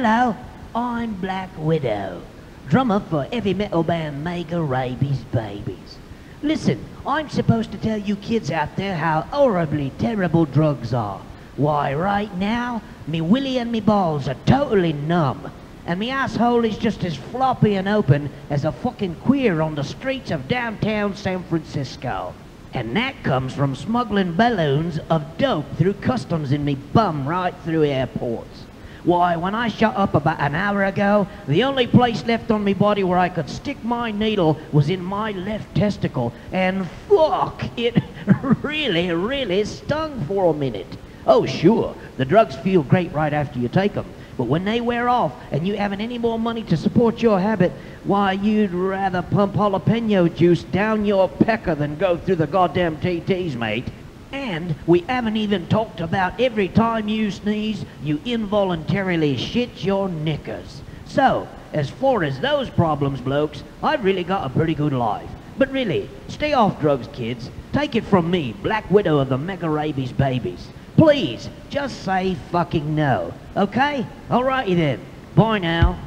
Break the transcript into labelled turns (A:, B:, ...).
A: Hello, I'm Black Widow, drummer for heavy metal band Mega Rabies Babies. Listen, I'm supposed to tell you kids out there how horribly terrible drugs are. Why, right now, me willy and me balls are totally numb. And me asshole is just as floppy and open as a fucking queer on the streets of downtown San Francisco. And that comes from smuggling balloons of dope through customs in me bum right through airports. Why, when I shut up about an hour ago, the only place left on me body where I could stick my needle was in my left testicle. And fuck, it really, really stung for a minute. Oh, sure, the drugs feel great right after you take them. But when they wear off and you haven't any more money to support your habit, why, you'd rather pump jalapeno juice down your pecker than go through the goddamn DTs, mate. And we haven't even talked about every time you sneeze, you involuntarily shit your knickers. So, as far as those problems, blokes, I've really got a pretty good life. But really, stay off drugs, kids. Take it from me, Black Widow of the Mega Rabies Babies. Please, just say fucking no. Okay? Alrighty then. Bye now.